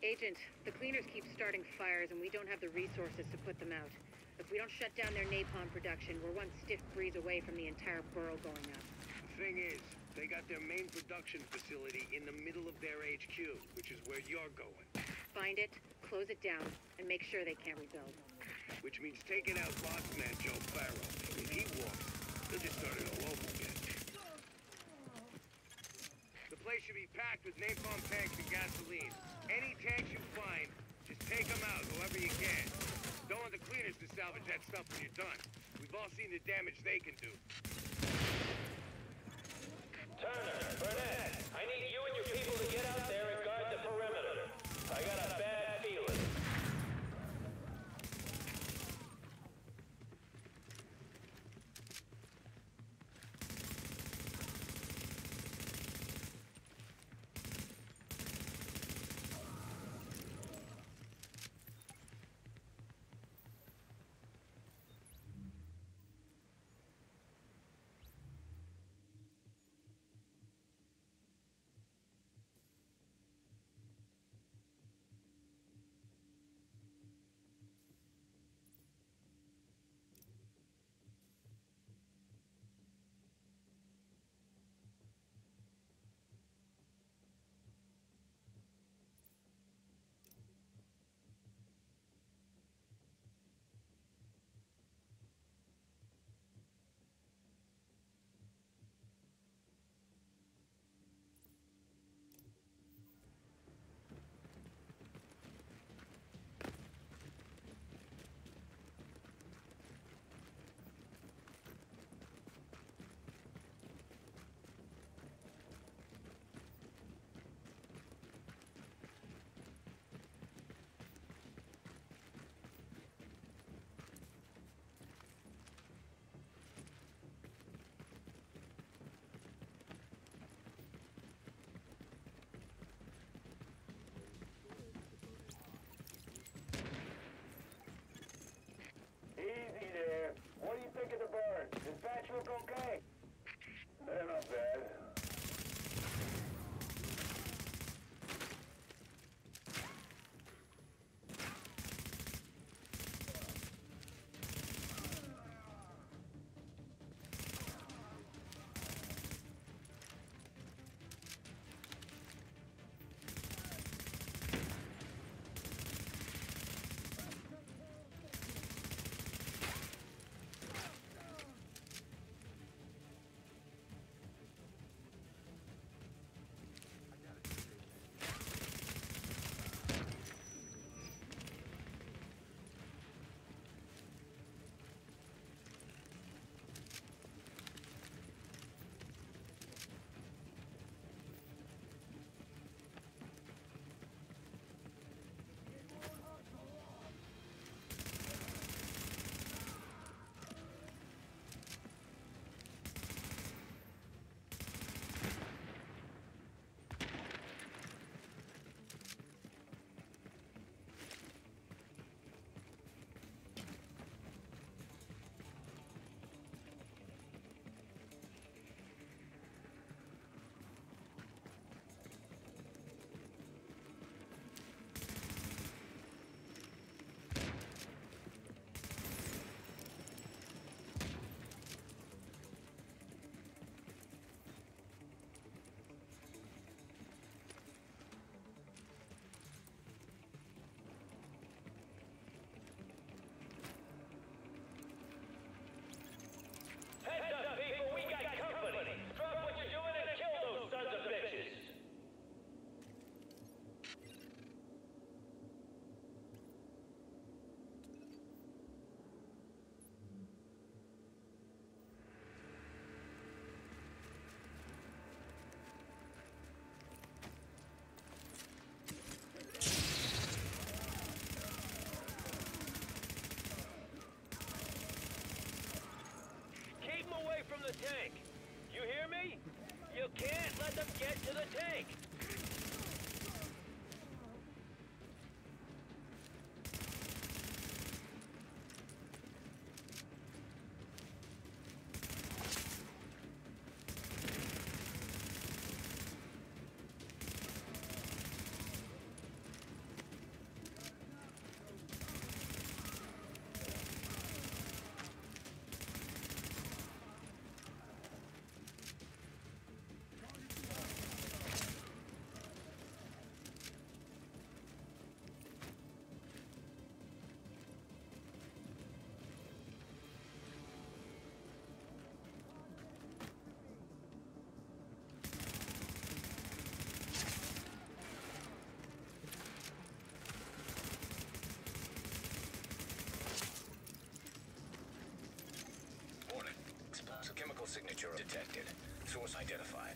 Agent, the cleaners keep starting fires and we don't have the resources to put them out. If we don't shut down their napalm production, we're one stiff breeze away from the entire borough going up. The thing is, they got their main production facility in the middle of their HQ, which is where you're going. Find it, close it down, and make sure they can't rebuild. Which means taking out boss man Joe Ferro. If he walks, they'll just start it all over again. Place should be packed with napalm tanks and gasoline. Any tanks you find, just take them out, whoever you can. Don't want the cleaners to salvage that stuff when you're done. We've all seen the damage they can do. Turner, signature detected. Source identified.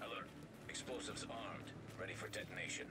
Alert. Explosives armed. Ready for detonation.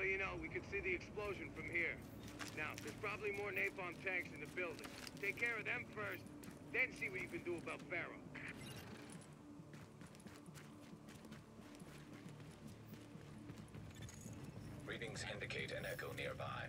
so you know, we could see the explosion from here. Now, there's probably more napalm tanks in the building. Take care of them first, then see what you can do about Ferro. Readings indicate an echo nearby.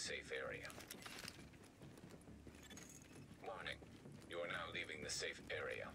Safe area. Warning. You are now leaving the safe area.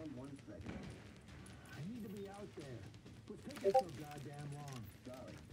On one second. I need to be out there. What's taking so goddamn long? Sorry.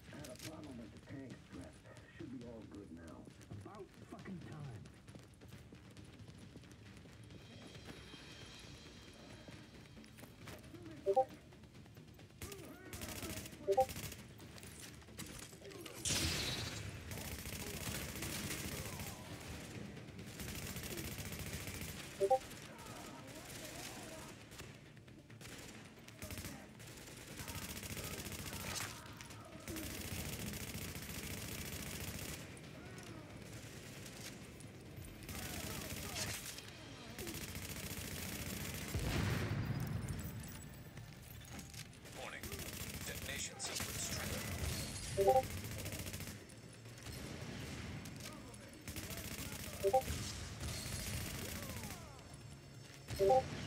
Thank you.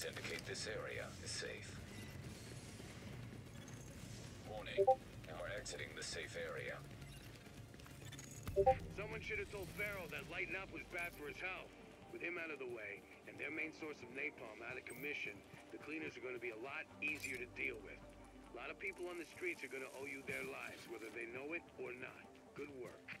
Indicate this area is safe. Warning. we're exiting the safe area. Someone should have told Ferro that lighting up was bad for his health. With him out of the way, and their main source of napalm out of commission, the cleaners are going to be a lot easier to deal with. A lot of people on the streets are going to owe you their lives, whether they know it or not. Good work.